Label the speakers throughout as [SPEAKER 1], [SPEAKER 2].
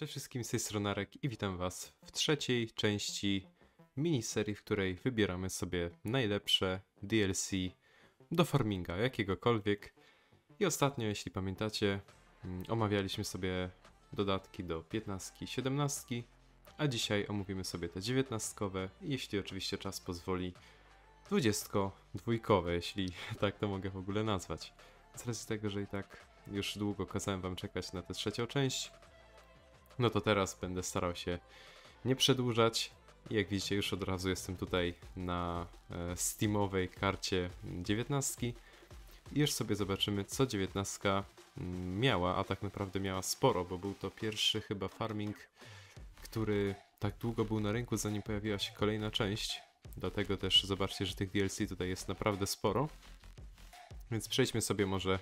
[SPEAKER 1] Cześć wszystkim, z tej strony Arek i witam was w trzeciej części miniserii, w której wybieramy sobie najlepsze DLC do farminga, jakiegokolwiek. I ostatnio, jeśli pamiętacie, mm, omawialiśmy sobie dodatki do 15, 17, a dzisiaj omówimy sobie te 19, i jeśli oczywiście czas pozwoli, 22, jeśli tak to mogę w ogóle nazwać. Z racji tego, że i tak już długo kazałem wam czekać na tę trzecią część, no to teraz będę starał się nie przedłużać. Jak widzicie, już od razu jestem tutaj na e, Steamowej karcie 19. I już sobie zobaczymy, co 19 mm, miała, a tak naprawdę miała sporo, bo był to pierwszy chyba farming, który tak długo był na rynku, zanim pojawiła się kolejna część. Dlatego też zobaczcie, że tych DLC tutaj jest naprawdę sporo. Więc przejdźmy sobie może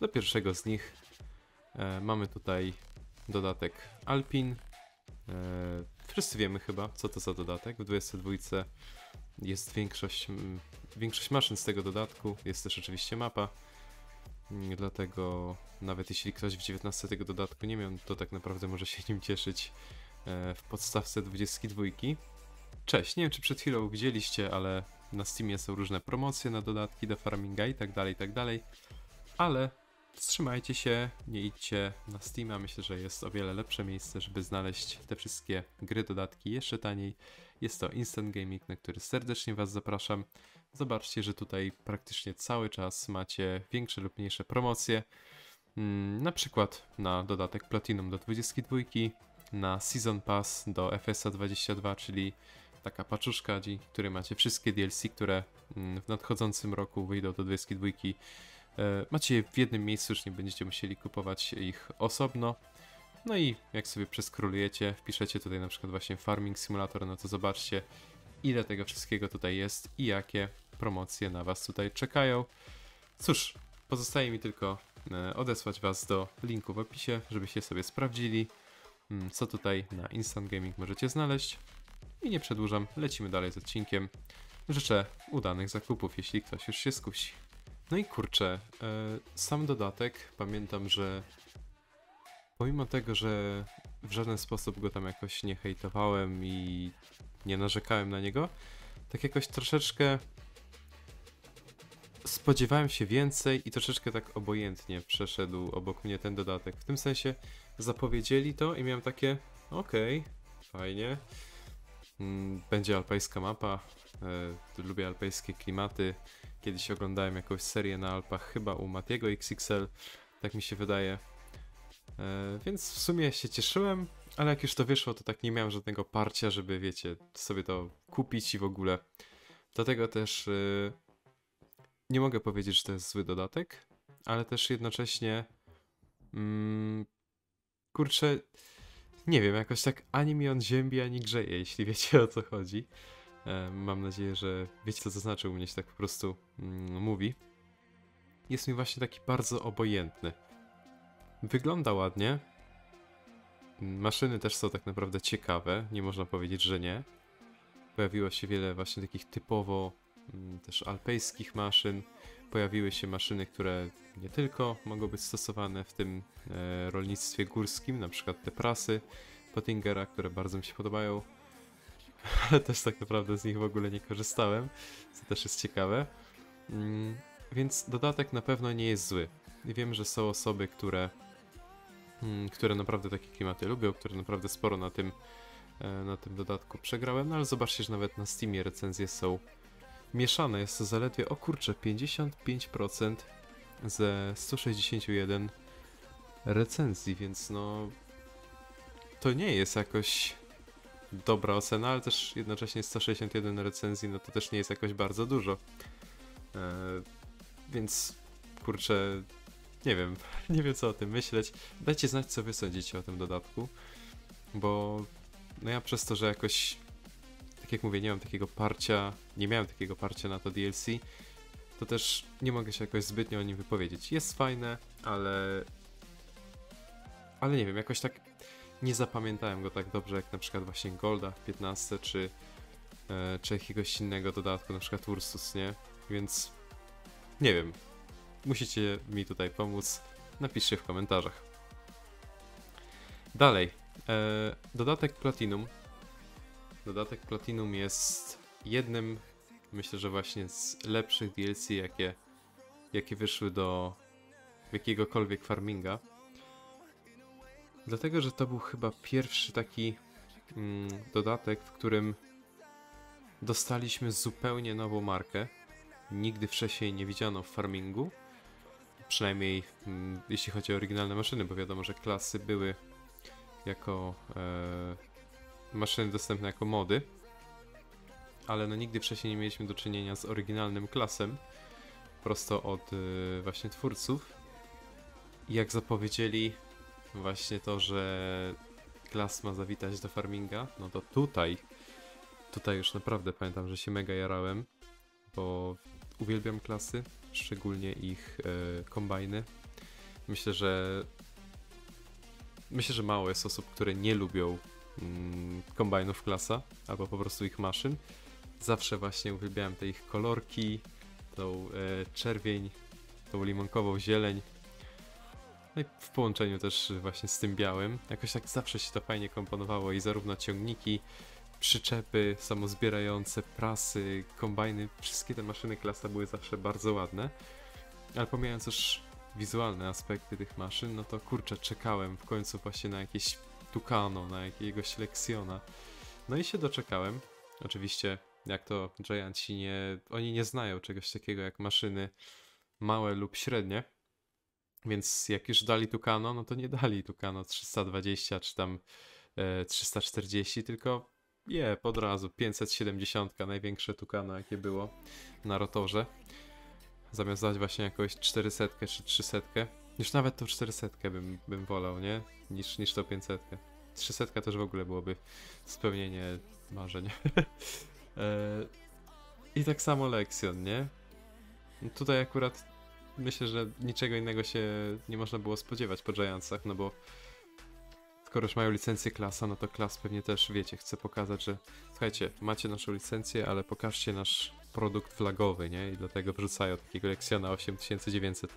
[SPEAKER 1] do pierwszego z nich. E, mamy tutaj dodatek Alpin. E, wszyscy wiemy chyba, co to za dodatek. W 22 jest większość, większość maszyn z tego dodatku. Jest też oczywiście mapa. Mm, Dlatego nawet jeśli ktoś w 19 tego dodatku nie miał, to tak naprawdę może się nim cieszyć e, w podstawce 22. Cześć, nie wiem czy przed chwilą widzieliście, ale na Steamie są różne promocje na dodatki do farminga i tak dalej, i tak dalej. Ale wstrzymajcie się, nie idźcie na Steama. Myślę, że jest o wiele lepsze miejsce, żeby znaleźć te wszystkie gry, dodatki jeszcze taniej. Jest to Instant Gaming, na który serdecznie Was zapraszam. Zobaczcie, że tutaj praktycznie cały czas macie większe lub mniejsze promocje. Mm, Na przykład na dodatek Platinum do 22, na Season Pass do FSA 22, czyli taka paczuszka, dzięki której macie wszystkie DLC, które mm, w nadchodzącym roku wyjdą do 22 E, Macie je w jednym miejscu, już nie będziecie musieli kupować ich osobno. No i jak sobie przeskrolujecie, wpiszecie tutaj na przykład właśnie Farming Simulator, no to zobaczcie ile tego wszystkiego tutaj jest i jakie promocje na Was tutaj czekają. Cóż, pozostaje mi tylko e, odesłać Was do linku w opisie, żebyście sobie sprawdzili, mm, co tutaj na Instant Gaming możecie znaleźć. I nie przedłużam, lecimy dalej z odcinkiem. Życzę udanych zakupów, jeśli ktoś już się skusi. No i kurczę, e, sam dodatek, pamiętam, że pomimo tego, że w żaden sposób go tam jakoś nie hejtowałem i nie narzekałem na niego, tak jakoś troszeczkę spodziewałem się więcej i troszeczkę tak obojętnie przeszedł obok mnie ten dodatek. W tym sensie zapowiedzieli to i miałem takie, okej, fajnie, Mm, będzie alpejska mapa, e, lubię alpejskie klimaty, Kiedyś oglądałem jakąś serię na Alpach, chyba u Matiego XXL, tak mi się wydaje. E, więc w sumie się cieszyłem, ale jak już to wyszło, to tak nie miałem żadnego parcia, żeby, wiecie, sobie to kupić i w ogóle. Dlatego też e, nie mogę powiedzieć, że to jest zły dodatek, ale też jednocześnie. Mm, kurczę, nie wiem, jakoś tak ani mi on ziębi, ani grzeje, jeśli wiecie o co chodzi. E, Mam nadzieję, że wiecie co to znaczy, u mnie się tak po prostu mm, mówi. Jest mi właśnie taki bardzo obojętny. Wygląda ładnie. Maszyny też są tak naprawdę ciekawe, nie można powiedzieć, że nie. Pojawiło się wiele właśnie takich typowo mm, też alpejskich maszyn. Pojawiły się maszyny, które nie tylko mogą być stosowane w tym e, rolnictwie górskim, na przykład te prasy Pottingera, które bardzo mi się podobają ale też tak naprawdę z nich w ogóle nie korzystałem, co też jest ciekawe. Mm, Więc dodatek na pewno nie jest zły. Wiem, że są osoby, które, mm, które naprawdę takie klimaty lubią, które naprawdę sporo na tym, e, na tym dodatku przegrałem, no ale zobaczcie, że nawet na Steamie recenzje są mieszane. Jest to zaledwie, o kurczę, 55% ze 161 recenzji, więc no to nie jest jakoś dobra ocena, ale też jednocześnie 161 recenzji, no to też nie jest jakoś bardzo dużo. E, więc kurczę, nie wiem, nie wiem co o tym myśleć. Dajcie znać, co wy sądzicie o tym dodatku, bo no ja przez to, że jakoś, tak jak mówię, nie mam takiego parcia, nie miałem takiego parcia na to DLC, to też nie mogę się jakoś zbytnio o nim wypowiedzieć. Jest fajne, ale ale nie wiem, jakoś tak nie zapamiętałem go tak dobrze jak na przykład właśnie Golda w 15 czy, e, czy jakiegoś innego dodatku, na przykład Ursus, nie? Więc nie wiem. Musicie mi tutaj pomóc. Napiszcie w komentarzach. Dalej. E, dodatek Platinum. Dodatek Platinum jest jednym, myślę, że właśnie z lepszych DLC, jakie, jakie wyszły do jakiegokolwiek farminga. Dlatego, że to był chyba pierwszy taki mm, dodatek, w którym dostaliśmy zupełnie nową markę. Nigdy wcześniej nie widziano w farmingu. Przynajmniej mm, jeśli chodzi o oryginalne maszyny, bo wiadomo, że klasy były jako e, maszyny dostępne jako mody. Ale no nigdy wcześniej nie mieliśmy do czynienia z oryginalnym klasem prosto od e, właśnie twórców. I jak zapowiedzieli właśnie to, że klas ma zawitać do farminga, no to tutaj, tutaj już naprawdę pamiętam, że się mega jarałem, bo uwielbiam klasy, szczególnie ich e, kombajny. Myślę, że myślę, że mało jest osób, które nie lubią mm, kombajnów klasa, albo po prostu ich maszyn. Zawsze właśnie uwielbiałem te ich kolorki, tą e, czerwień, tą limonkową zieleń. No i w połączeniu też właśnie z tym białym. Jakoś tak zawsze się to fajnie komponowało i zarówno ciągniki, przyczepy samozbierające, prasy, kombajny, wszystkie te maszyny klasa były zawsze bardzo ładne. Ale pomijając już wizualne aspekty tych maszyn, no to kurczę, czekałem w końcu właśnie na jakieś Tucano, na jakiegoś Lexiona. No i się doczekałem. Oczywiście, jak to Giantsi nie... Oni nie znają czegoś takiego jak maszyny małe lub średnie. Więc jak już dali Tucano, no to nie dali Tucano 320 czy tam e, 340, tylko je, od razu 570, największe Tucano jakie było na rotorze. Zamiast dać właśnie jakąś 400 czy 300. Już nawet tą 400 bym, bym wolał, nie? Niż, niż tą 500. 300 też w ogóle byłoby spełnienie marzeń. e, I tak samo Lexion, nie? Tutaj akurat myślę, że niczego innego się nie można było spodziewać po Giantsach, no bo skoro już mają licencję klasa, no to klas pewnie też, wiecie, chce pokazać, że słuchajcie, macie naszą licencję, ale pokażcie nasz produkt flagowy, nie? I dlatego wrzucają takiego Lexiona 8900.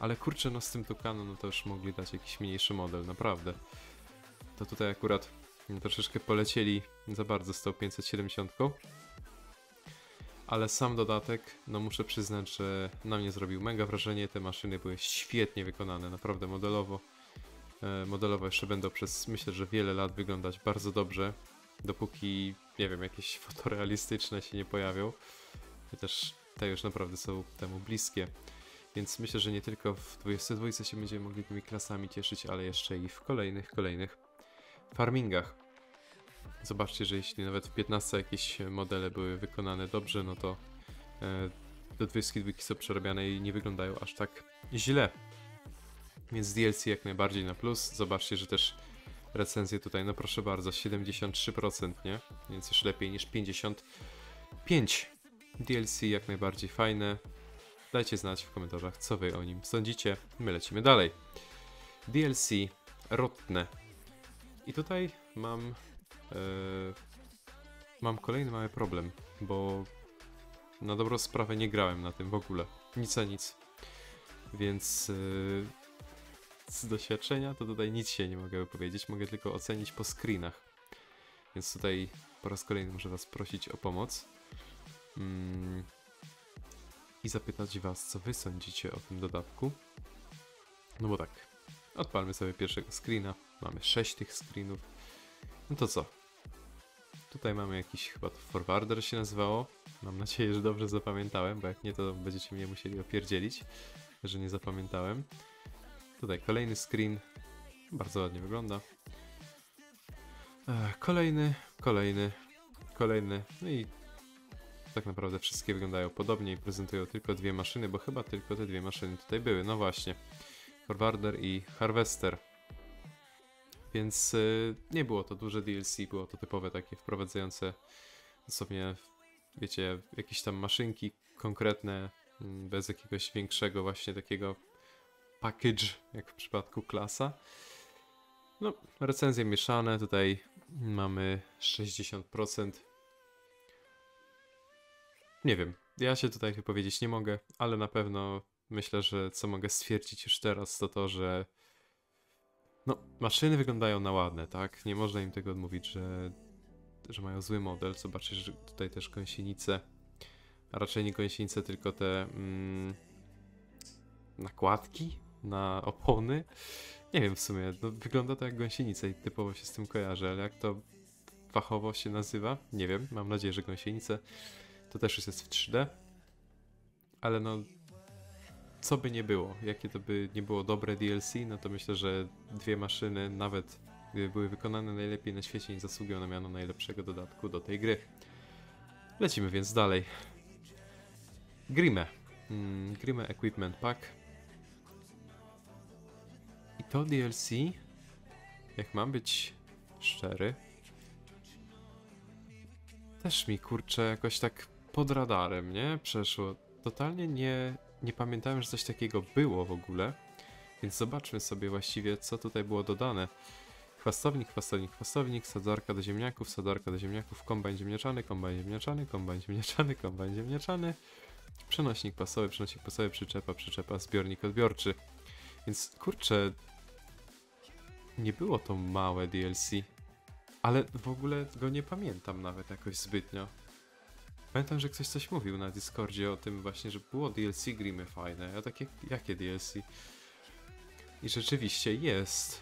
[SPEAKER 1] Ale kurczę, no z tym Tucano, no to już mogli dać jakiś mniejszy model, naprawdę. To tutaj akurat troszeczkę polecieli za bardzo z tą 570. Ale sam dodatek, no muszę przyznać, że na mnie zrobił mega wrażenie. Te maszyny były świetnie wykonane, naprawdę modelowo. E, modelowo jeszcze będą przez, myślę, że wiele lat wyglądać bardzo dobrze. Dopóki, nie wiem, jakieś fotorealistyczne się nie pojawią. Chociaż te już naprawdę są temu bliskie. Więc myślę, że nie tylko w 22 się będziemy mogli tymi klasami cieszyć, ale jeszcze i w kolejnych, kolejnych farmingach. Zobaczcie, że jeśli nawet w 15 jakieś modele były wykonane dobrze, no to e, do 22 są przerabiane i nie wyglądają aż tak źle. Więc DLC jak najbardziej na plus. Zobaczcie, że też recenzje tutaj, no proszę bardzo, 73%, nie? Więc już lepiej niż 55. DLC jak najbardziej fajne. Dajcie znać w komentarzach, co wy o nim sądzicie. My lecimy dalej. DLC Rotne. I tutaj mam mam kolejny mały problem, bo na dobrą sprawę nie grałem na tym w ogóle. Nic a nic. Więc yy, z doświadczenia to tutaj nic się nie mogę wypowiedzieć, mogę tylko ocenić po screenach. Więc tutaj po raz kolejny muszę Was prosić o pomoc. Mm, I zapytać Was, co Wy sądzicie o tym dodatku. No bo tak, odpalmy sobie pierwszego screena. Mamy 6 tych screenów. No to co? Tutaj mamy jakiś chyba forwarder się nazywało. Mam nadzieję, że dobrze zapamiętałem, bo jak nie, to będziecie mnie musieli opierdzielić, że nie zapamiętałem. Tutaj kolejny screen. Bardzo ładnie wygląda. Kolejny, kolejny, kolejny. No i tak naprawdę wszystkie wyglądają podobnie i prezentują tylko dwie maszyny, bo chyba tylko te dwie maszyny tutaj były. No właśnie. Forwarder i Harvester. Więc y, nie było to duże DLC, było to typowe takie wprowadzające dosłownie, wiecie, jakieś tam maszynki konkretne, mm, bez jakiegoś większego właśnie takiego package, jak w przypadku klasa. No, recenzje mieszane, tutaj mamy 60%. Nie wiem, ja się tutaj wypowiedzieć nie mogę, ale na pewno myślę, że co mogę stwierdzić już teraz, to to, że No, maszyny wyglądają na ładne, tak? Nie można im tego odmówić, że, że mają zły model. Zobaczysz tutaj też gąsienice. A raczej nie gąsienice, tylko te mm, nakładki na opony. Nie wiem w sumie, no, wygląda to jak gąsienica i typowo się z tym kojarzy, ale jak to fachowo się nazywa, nie wiem. Mam nadzieję, że gąsienice to też już jest w 3D. Ale no, co by nie było, jakie to by nie było dobre DLC, no to myślę, że dwie maszyny, nawet gdyby były wykonane najlepiej na świecie, nie zasługują na miano najlepszego dodatku do tej gry. Lecimy więc dalej. Grime. Mm, Grime Equipment Pack. I to DLC, jak mam być szczery, też mi kurczę jakoś tak pod radarem, nie? Przeszło. Totalnie nie, nie pamiętałem, że coś takiego było w ogóle. Więc zobaczmy sobie właściwie, co tutaj było dodane. Chwastownik, chwastownik, chwastownik, sadzarka do ziemniaków, sadzarka do ziemniaków, kombajn ziemniaczany, kombajn ziemniaczany, kombajn ziemniaczany, kombajn ziemniaczany, przenośnik pasowy, przenośnik pasowy, przyczepa, przyczepa, zbiornik odbiorczy. Więc kurczę, nie było to małe DLC, ale w ogóle go nie pamiętam nawet jakoś zbytnio. Pamiętam, że ktoś coś mówił na Discordzie o tym właśnie, że było DLC Grimy fajne. Ja takie, jakie DLC? I rzeczywiście jest.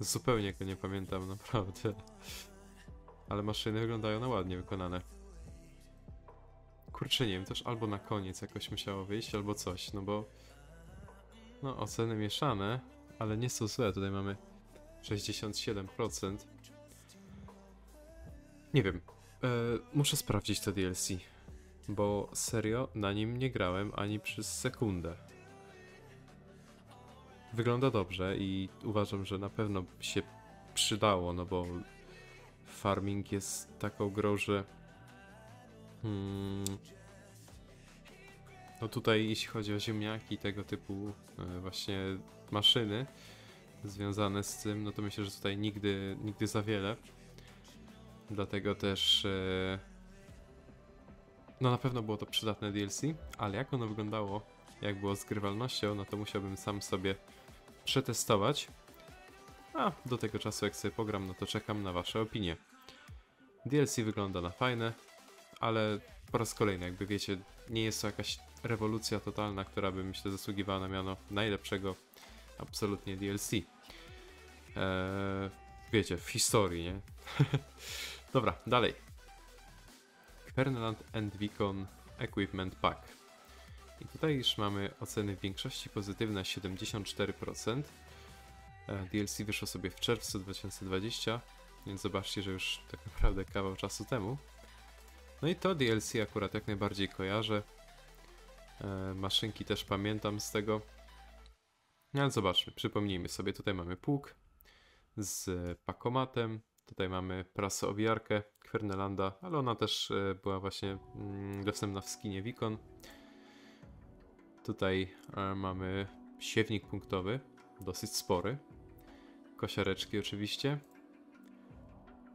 [SPEAKER 1] Zupełnie go nie pamiętam, naprawdę. Ale maszyny wyglądają na ładnie wykonane. Kurczę, nie wiem, też albo na koniec jakoś musiało wyjść, albo coś, no bo... No, oceny mieszane, ale nie są złe. Tutaj mamy 67%. Nie wiem, muszę sprawdzić to DLC, bo serio na nim nie grałem ani przez sekundę. Wygląda dobrze i uważam, że na pewno się przydało, no bo farming jest taką grą, że hmm, no tutaj jeśli chodzi o ziemniaki, tego typu e, właśnie maszyny związane z tym, no to myślę, że tutaj nigdy, nigdy za wiele. Dlatego też. E, no na pewno było to przydatne DLC, ale jak ono wyglądało, jak było z grywalnością, no to musiałbym sam sobie przetestować. A do tego czasu, jak sobie pogram, no to czekam na Wasze opinie. DLC wygląda na fajne, ale po raz kolejny, jakby wiecie, nie jest to jakaś rewolucja totalna, która by myślę zasługiwała na miano najlepszego absolutnie DLC. Eee, wiecie, w historii, nie? Dobra, dalej. Kverneland and Vicon Equipment Pack. I tutaj już mamy oceny w większości pozytywne 74%. E, DLC wyszło sobie w czerwcu 2020, więc zobaczcie, że już tak naprawdę kawał czasu temu. No i to DLC akurat jak najbardziej kojarzę. E, maszynki też pamiętam z tego. No ale zobaczmy, przypomnijmy sobie, tutaj mamy pług z pakomatem, Tutaj mamy prasę owijarkę Kwernelanda, ale ona też e, była właśnie mm, dostępna w skinie Wikon. Tutaj e, mamy siewnik punktowy, dosyć spory. Kosiareczki oczywiście.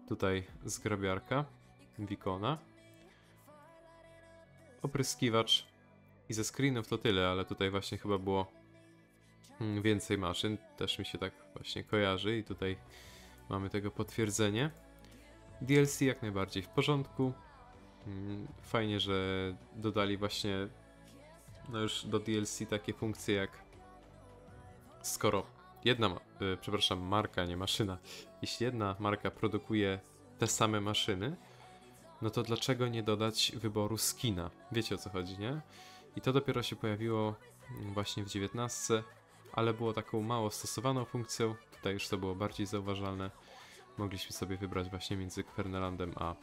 [SPEAKER 1] Tutaj zgrabiarka Wikona. Opryskiwacz. I ze screenów to tyle, ale tutaj właśnie chyba było mm, więcej maszyn. Też mi się tak właśnie kojarzy i tutaj Mamy tego potwierdzenie. DLC jak najbardziej w porządku. Mm, fajnie, że dodali właśnie no już do DLC takie funkcje jak skoro jedna, yy, przepraszam, marka, nie maszyna, jeśli jedna marka produkuje te same maszyny, no to dlaczego nie dodać wyboru skina? Wiecie o co chodzi, nie? I to dopiero się pojawiło właśnie w 19, ale było taką mało stosowaną funkcją. Tutaj już to było bardziej zauważalne. Mogliśmy sobie wybrać właśnie między Kvernelandem a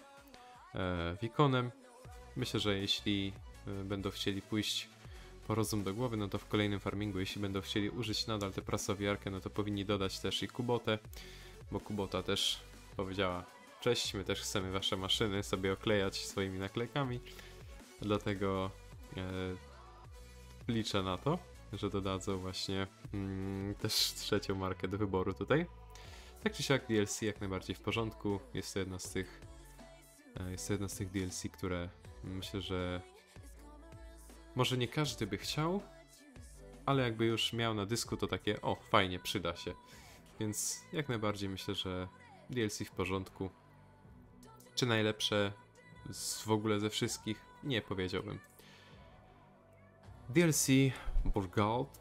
[SPEAKER 1] e, Wikonem. Myślę, że jeśli e, będą chcieli pójść po rozum do głowy, no to w kolejnym farmingu, jeśli będą chcieli użyć nadal tę prasowiarkę, no to powinni dodać też i Kubotę, bo Kubota też powiedziała cześć, my też chcemy wasze maszyny sobie oklejać swoimi naklejkami, dlatego e, liczę na to, że dodadzą właśnie mm, też trzecią markę do wyboru tutaj. Tak czy siak DLC jak najbardziej w porządku. Jest to jedna z tych e, jest to jedna z tych DLC, które myślę, że może nie każdy by chciał, ale jakby już miał na dysku, to takie, o, fajnie, przyda się. Więc jak najbardziej myślę, że DLC w porządku. Czy najlepsze z w ogóle ze wszystkich? Nie powiedziałbym. DLC Borgald.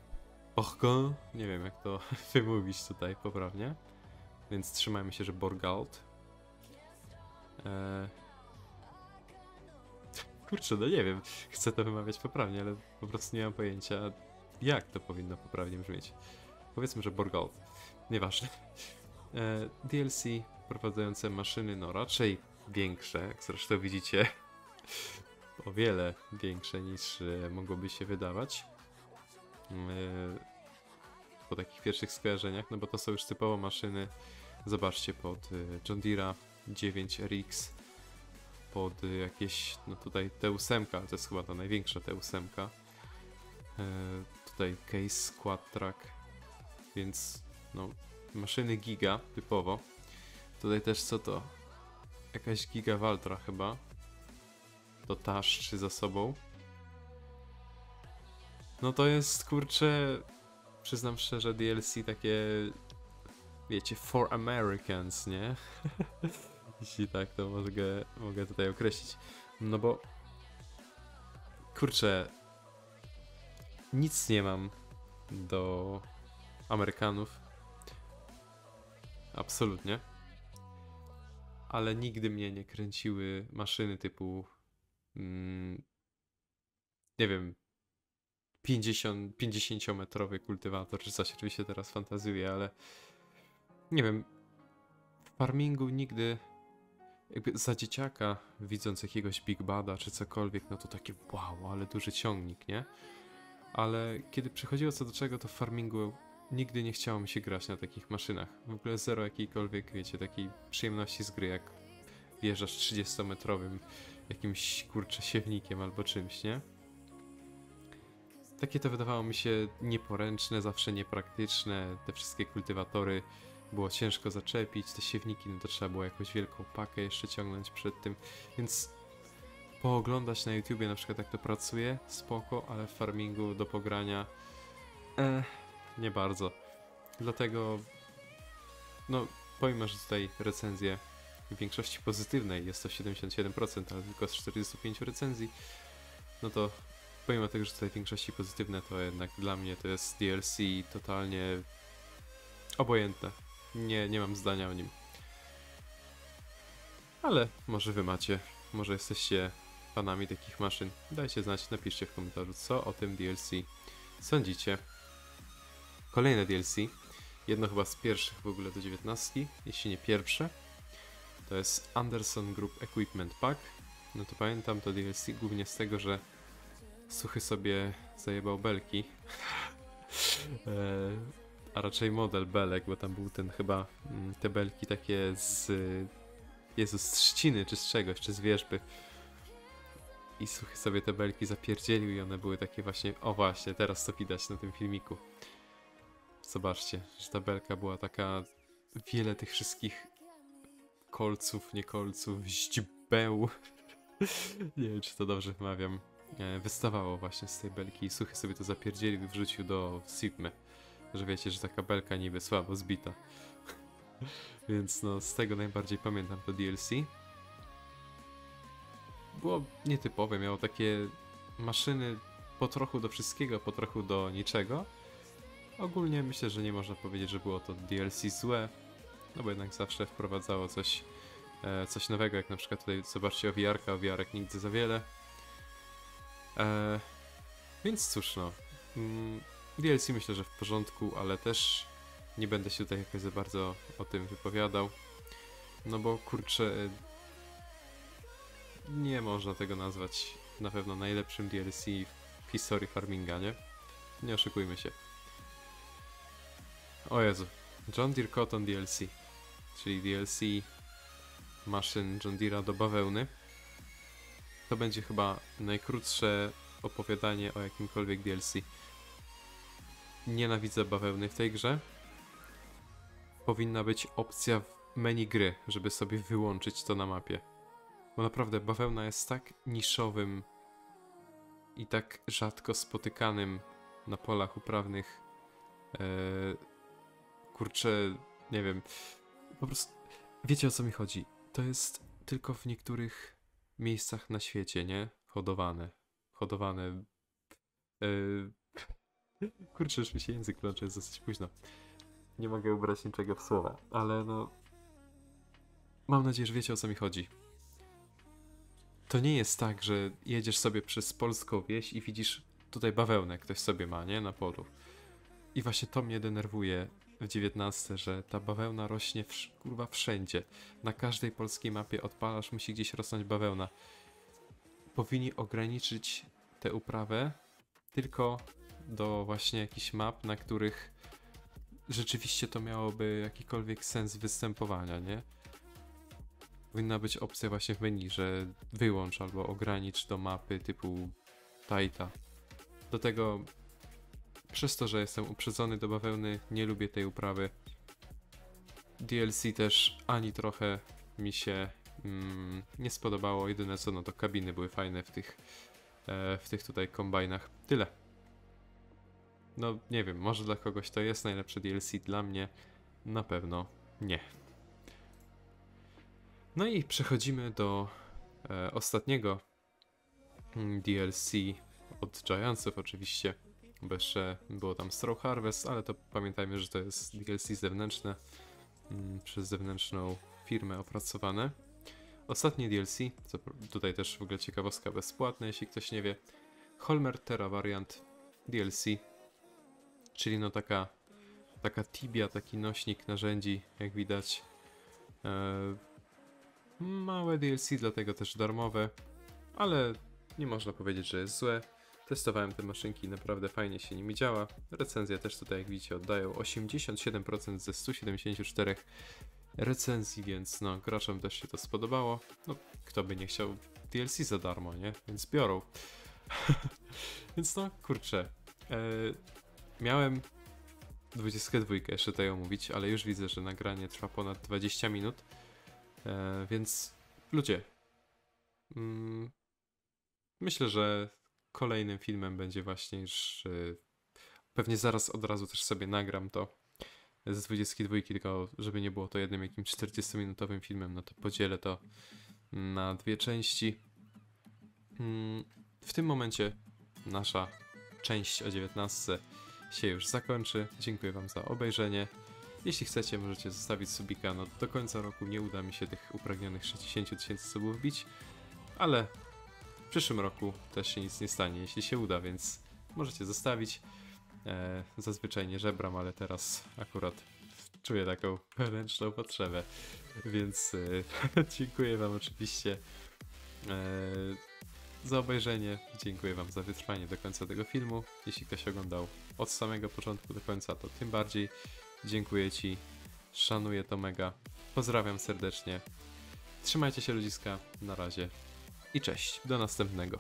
[SPEAKER 1] Borgald. Nie wiem jak to wymówić tutaj poprawnie. Więc trzymajmy się, że Borgald. Eee... Kurczę, no nie wiem. Chcę to wymawiać poprawnie, ale po prostu nie mam pojęcia, jak to powinno poprawnie brzmieć. Powiedzmy, że Borgald. Nieważne. Eee, DLC wprowadzające maszyny, no raczej większe, jak zresztą widzicie. O wiele większe niż e, mogłoby się wydawać. Po takich pierwszych skojarzeniach, no bo to są już typowo maszyny. Zobaczcie pod e, John Deere'a 9RX, pod e, jakieś, no tutaj T8, to jest chyba ta największa T8. E, tutaj case Quad Track, więc no maszyny giga typowo. Tutaj też co to? Jakaś giga Valtra chyba. To taszczy za sobą. No to jest kurczę. Przyznam szczerze, DLC takie. Wiecie, for Americans, nie? Jeśli tak, to mogę, mogę tutaj określić. No bo. Kurczę. Nic nie mam do Amerykanów. Absolutnie. Ale nigdy mnie nie kręciły maszyny typu. Mm, nie wiem. 50, 50-metrowy kultywator, czy coś oczywiście teraz fantazjuję, ale nie wiem. W farmingu nigdy jakby za dzieciaka widząc jakiegoś Big Bada czy cokolwiek, no to takie wow, ale duży ciągnik, nie? Ale kiedy przychodziło co do czego, to w farmingu nigdy nie chciało mi się grać na takich maszynach. W ogóle zero jakiejkolwiek, wiecie, takiej przyjemności z gry, jak wjeżdżasz 30-metrowym jakimś kurczę siewnikiem albo czymś, nie? Takie to wydawało mi się nieporęczne, zawsze niepraktyczne. Te wszystkie kultywatory było ciężko zaczepić, te siewniki, no to trzeba było jakąś wielką pakę jeszcze ciągnąć przed tym, więc pooglądać na YouTubie na przykład jak to pracuje, spoko, ale w farmingu do pogrania eh, nie bardzo. Dlatego no pomimo, że tutaj recenzje w większości pozytywnej jest to 77%, ale tylko z 45 recenzji, no to pomimo tego, że tutaj w większości pozytywne, to jednak dla mnie to jest DLC totalnie obojętne. Nie, nie mam zdania o nim. Ale może wy macie, może jesteście fanami takich maszyn. Dajcie znać, napiszcie w komentarzu, co o tym DLC sądzicie. Kolejne DLC, jedno chyba z pierwszych w ogóle do 19, jeśli nie pierwsze, to jest Anderson Group Equipment Pack. No to pamiętam to DLC głównie z tego, że Suchy sobie zajebał belki. e, a raczej model belek, bo tam był ten chyba mm, te belki takie z Jezus, z trzciny czy z czegoś, czy z wierzby. I Suchy sobie te belki zapierdzielił i one były takie właśnie, o właśnie, teraz to widać na tym filmiku. Zobaczcie, że ta belka była taka wiele tych wszystkich kolców, nie kolców, źdźbeł. nie wiem, czy to dobrze wymawiam. E, wystawało właśnie z tej belki i Suchy sobie to zapierdzielił i wrzucił do Sigmy. Że wiecie, że taka belka niby słabo zbita. Więc no, z tego najbardziej pamiętam to DLC. Było nietypowe, miało takie maszyny po trochu do wszystkiego, po trochu do niczego. Ogólnie myślę, że nie można powiedzieć, że było to DLC złe, no bo jednak zawsze wprowadzało coś, e, coś nowego, jak na przykład tutaj zobaczcie owijarka, owijarek nigdy za wiele. E, więc cóż no, mm, DLC myślę, że w porządku, ale też nie będę się tutaj jakoś za bardzo o tym wypowiadał, no bo kurczę, nie można tego nazwać na pewno najlepszym DLC w historii farminga, nie? Nie oszukujmy się. O Jezu, John Deere Cotton DLC, czyli DLC maszyn John Deere'a do bawełny. To będzie chyba najkrótsze opowiadanie o jakimkolwiek DLC. Nienawidzę bawełny w tej grze. Powinna być opcja w menu gry, żeby sobie wyłączyć to na mapie. Bo naprawdę bawełna jest tak niszowym i tak rzadko spotykanym na polach uprawnych. E, kurczę, nie wiem. Po prostu wiecie o co mi chodzi. To jest tylko w niektórych miejscach na świecie, nie? Hodowane. Hodowane. E, kurczę, już mi się język plącze, jest dosyć późno. Nie mogę ubrać niczego w słowa, ale no. Mam nadzieję, że wiecie o co mi chodzi. To nie jest tak, że jedziesz sobie przez polską wieś i widzisz tutaj bawełnę, ktoś sobie ma, nie? Na polu. I właśnie to mnie denerwuje w 19, że ta bawełna rośnie wsz kurwa wszędzie. Na każdej polskiej mapie odpalasz, musi gdzieś rosnąć bawełna. Powinni ograniczyć tę uprawę tylko do właśnie jakichś map, na których rzeczywiście to miałoby jakikolwiek sens występowania, nie? Powinna być opcja właśnie w menu, że wyłącz albo ogranicz do mapy typu Taita. Do tego przez to, że jestem uprzedzony do bawełny, nie lubię tej uprawy. DLC też ani trochę mi się mm, nie spodobało. Jedyne co, no to kabiny były fajne w tych, e, w tych tutaj kombajnach. Tyle. No nie wiem, może dla kogoś to jest najlepsze DLC, dla mnie na pewno nie. No i przechodzimy do e, ostatniego mm, DLC od Giantsów oczywiście, jeszcze było tam Straw Harvest, ale to pamiętajmy, że to jest DLC zewnętrzne, mm, przez zewnętrzną firmę opracowane. Ostatnie DLC, co tutaj też w ogóle ciekawostka bezpłatna, jeśli ktoś nie wie, Holmer Terra Variant DLC, czyli no taka, taka tibia, taki nośnik narzędzi, jak widać. E, małe DLC, dlatego też darmowe, ale nie można powiedzieć, że jest złe. Testowałem te maszynki, naprawdę fajnie się nimi działa. Recenzja też tutaj, jak widzicie, oddają 87% ze 174 recenzji, więc no, graczom też się to spodobało. No, kto by nie chciał DLC za darmo, nie? Więc biorą. więc no, kurczę. E, miałem 22 jeszcze tutaj omówić, ale już widzę, że nagranie trwa ponad 20 minut. E, więc ludzie, mm, myślę, że kolejnym filmem będzie właśnie już pewnie zaraz od razu też sobie nagram to z 22, tylko żeby nie było to jednym jakimś 40-minutowym filmem, no to podzielę to na dwie części. Mm, w tym momencie nasza część o 19 się już zakończy. Dziękuję Wam za obejrzenie. Jeśli chcecie, możecie zostawić subika. No, do końca roku nie uda mi się tych upragnionych 60 tysięcy subów wbić, ale przyszłym roku też się nic nie stanie, jeśli się uda, więc możecie zostawić. E, zazwyczaj nie żebram, ale teraz akurat czuję taką wewnętrzną potrzebę, więc e, dziękuję Wam oczywiście e, za obejrzenie. Dziękuję Wam za wytrwanie do końca tego filmu. Jeśli ktoś oglądał od samego początku do końca, to tym bardziej dziękuję Ci. Szanuję to mega. Pozdrawiam serdecznie. Trzymajcie się ludziska. Na razie i cześć. Do następnego.